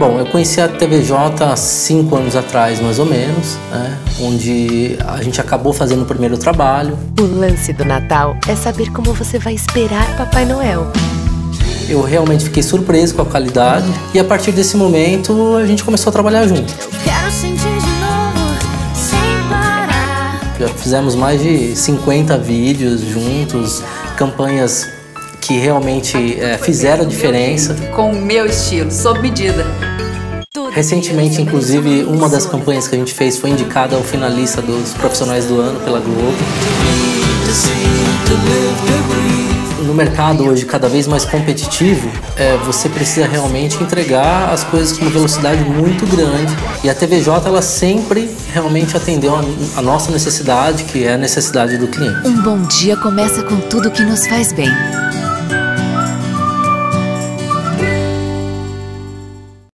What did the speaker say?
Bom, eu conheci a TVJ há cinco anos atrás, mais ou menos, né? onde a gente acabou fazendo o primeiro trabalho. O lance do Natal é saber como você vai esperar Papai Noel. Eu realmente fiquei surpreso com a qualidade e a partir desse momento a gente começou a trabalhar junto. Quero sentir de novo, sem parar. Já fizemos mais de 50 vídeos juntos, campanhas que realmente é, fizeram a diferença. Com o meu estilo, sob medida. Recentemente, inclusive, uma das campanhas que a gente fez foi indicada ao finalista dos profissionais do ano pela Globo. No mercado hoje cada vez mais competitivo, é, você precisa realmente entregar as coisas com uma velocidade muito grande. E a TVJ ela sempre realmente atendeu a, a nossa necessidade, que é a necessidade do cliente. Um bom dia começa com tudo que nos faz bem.